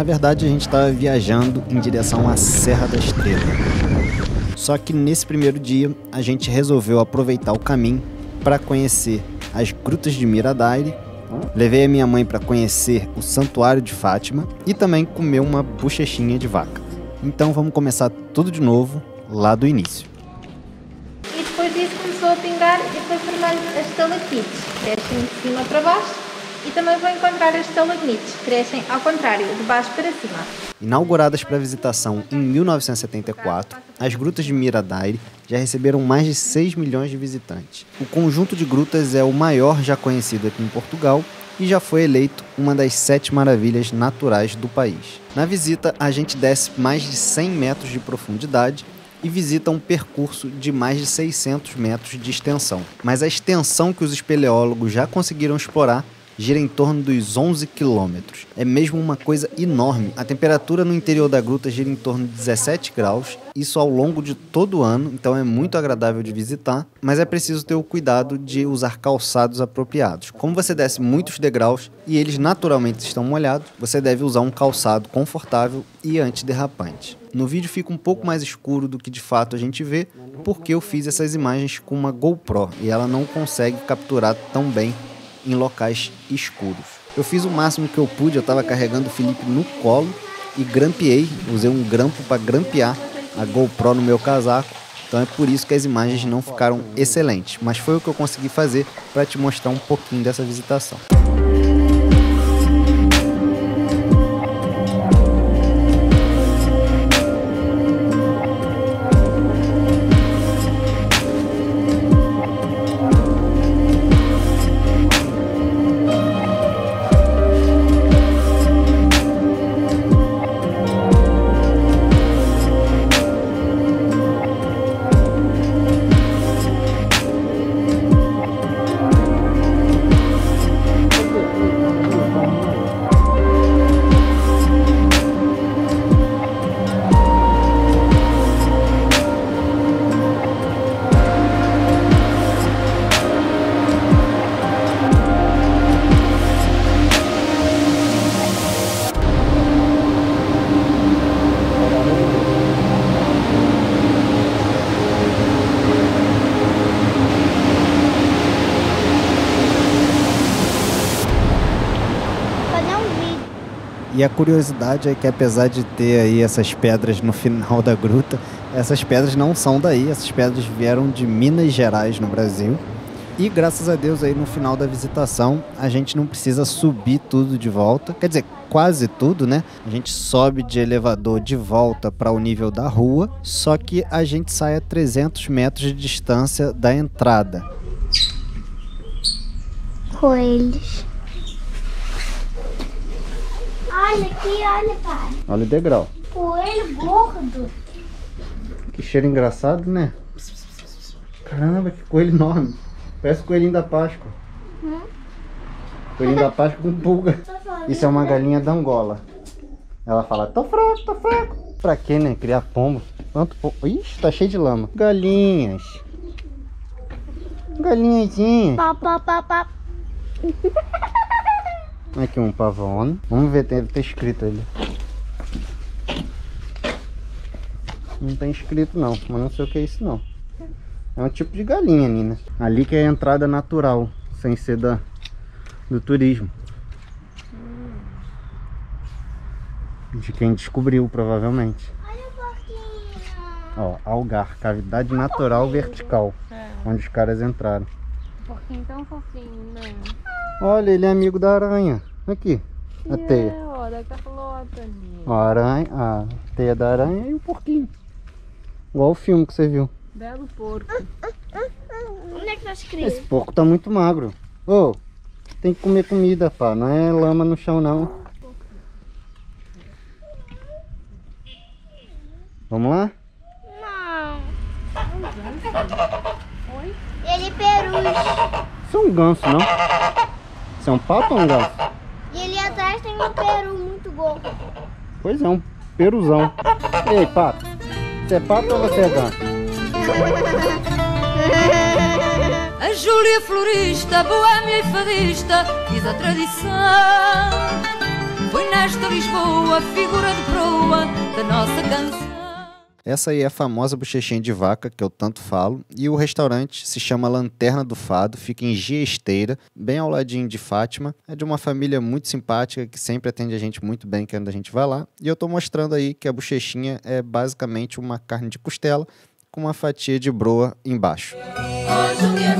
Na verdade, a gente estava viajando em direção à Serra da Estrela. Só que nesse primeiro dia, a gente resolveu aproveitar o caminho para conhecer as grutas de Miradaire. Levei a minha mãe para conhecer o Santuário de Fátima e também comer uma bochechinha de vaca. Então vamos começar tudo de novo, lá do início. E depois disso começou a pingar e foi formando as estalactites. Crescem de cima para baixo e também vou encontrar as estalagmites, que crescem ao contrário, de baixo para cima. Inauguradas para visitação em 1974, as grutas de Miradaire já receberam mais de 6 milhões de visitantes. O conjunto de grutas é o maior já conhecido aqui em Portugal e já foi eleito uma das sete maravilhas naturais do país. Na visita, a gente desce mais de 100 metros de profundidade e visita um percurso de mais de 600 metros de extensão. Mas a extensão que os espeleólogos já conseguiram explorar gira em torno dos 11 quilômetros. É mesmo uma coisa enorme. A temperatura no interior da gruta gira em torno de 17 graus, isso ao longo de todo o ano, então é muito agradável de visitar, mas é preciso ter o cuidado de usar calçados apropriados. Como você desce muitos degraus e eles naturalmente estão molhados, você deve usar um calçado confortável e antiderrapante. No vídeo fica um pouco mais escuro do que de fato a gente vê, porque eu fiz essas imagens com uma GoPro e ela não consegue capturar tão bem em locais escuros. Eu fiz o máximo que eu pude, eu estava carregando o Felipe no colo e grampeei, usei um grampo para grampear a GoPro no meu casaco. Então é por isso que as imagens não ficaram excelentes, mas foi o que eu consegui fazer para te mostrar um pouquinho dessa visitação. E a curiosidade é que apesar de ter aí essas pedras no final da gruta, essas pedras não são daí, essas pedras vieram de Minas Gerais, no Brasil. E graças a Deus aí no final da visitação, a gente não precisa subir tudo de volta. Quer dizer, quase tudo, né? A gente sobe de elevador de volta para o nível da rua, só que a gente sai a 300 metros de distância da entrada. Coelhos. Olha aqui, olha, pai. Olha o degrau. Coelho gordo. Que cheiro engraçado, né? Caramba, que coelho enorme. Parece o coelhinho da Páscoa. Hum? Coelhinho da Páscoa com pulga. Isso é uma galinha da Angola. Ela fala, tô fraco, tô fraco. Pra quê, né? Criar pombo. Quanto pombo? Ixi, tá cheio de lama. Galinhas. Galinhazinhas. Pá, pá, pá, pá. Aqui um pavão. Vamos ver, deve ter escrito ali. Não tem escrito não, mas não sei o que é isso não. É um tipo de galinha, Nina. Ali que é a entrada natural, sem ser da, do turismo. De quem descobriu, provavelmente. Olha o porquinho. Ó, algar, cavidade natural vertical, É, onde os caras entraram. um pouquinho tão fofinho, né? Olha, ele é amigo da aranha. Aqui, a teia. É, ó, da Carlota, Nil. A aranha, a teia da aranha e o porquinho. Igual o filme que você viu. Belo porco. Onde é que tá escrito? Esse porco tá muito magro. Ô, tem que comer comida, pá. Não é lama no chão, não. Vamos lá? Não. Ele é é um ganso, não? É um pato ou um ganso? E ali atrás tem um peru muito gordo. Pois é, um peruzão. Ei, pato. Você é pato ou você é ganso? A Júlia florista, boêmia e fadista, diz a tradição Foi nesta Lisboa, figura de proa da nossa canção. Essa aí é a famosa bochechinha de vaca que eu tanto falo. E o restaurante se chama Lanterna do Fado, fica em Gia Esteira, bem ao ladinho de Fátima. É de uma família muito simpática que sempre atende a gente muito bem quando a gente vai lá. E eu tô mostrando aí que a bochechinha é basicamente uma carne de costela com uma fatia de broa embaixo. Julia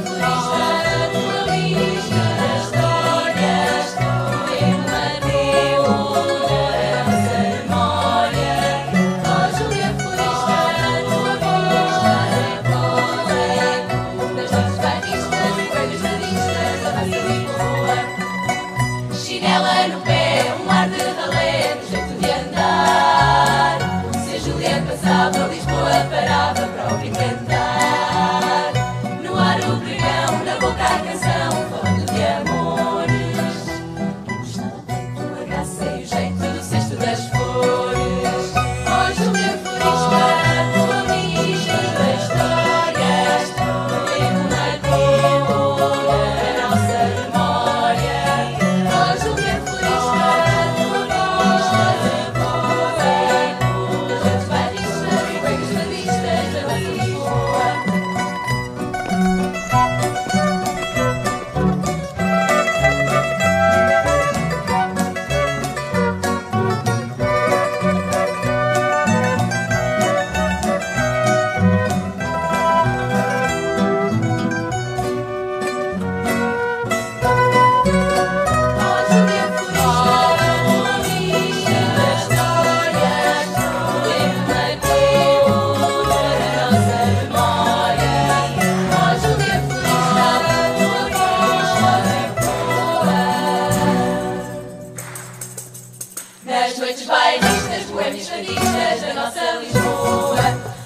noites bailistas, boêmios radistas da nossa Lisboa.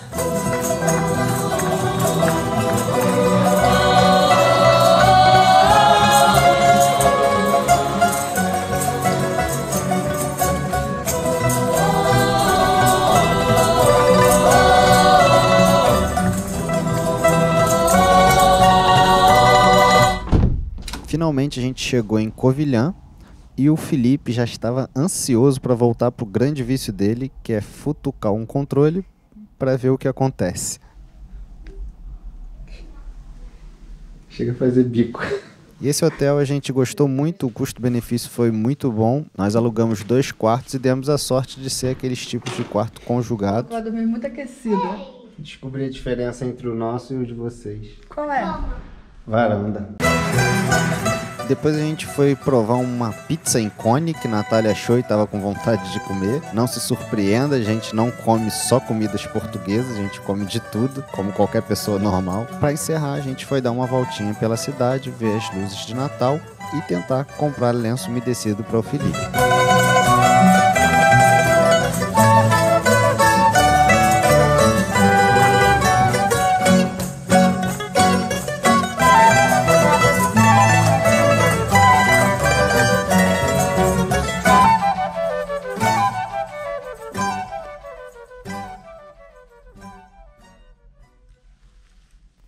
Finalmente a gente chegou em Covilhã e o Felipe já estava ansioso para voltar pro grande vício dele, que é futucar um controle para ver o que acontece. Chega a fazer bico. E esse hotel a gente gostou muito, o custo-benefício foi muito bom. Nós alugamos dois quartos e demos a sorte de ser aqueles tipos de quarto conjugado. Vai dormir muito aquecida. Descobri a diferença entre o nosso e o de vocês. Qual é? Varanda. Depois a gente foi provar uma pizza em cone que Natália achou e estava com vontade de comer. Não se surpreenda, a gente não come só comidas portuguesas, a gente come de tudo, como qualquer pessoa normal. Para encerrar, a gente foi dar uma voltinha pela cidade, ver as luzes de Natal e tentar comprar lenço umedecido para o Felipe.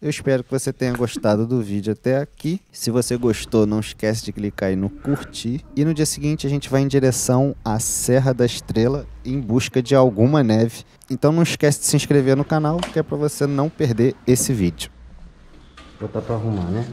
Eu espero que você tenha gostado do vídeo até aqui. Se você gostou, não esquece de clicar aí no curtir. E no dia seguinte a gente vai em direção à Serra da Estrela em busca de alguma neve. Então não esquece de se inscrever no canal, que é para você não perder esse vídeo. Botar para arrumar, né?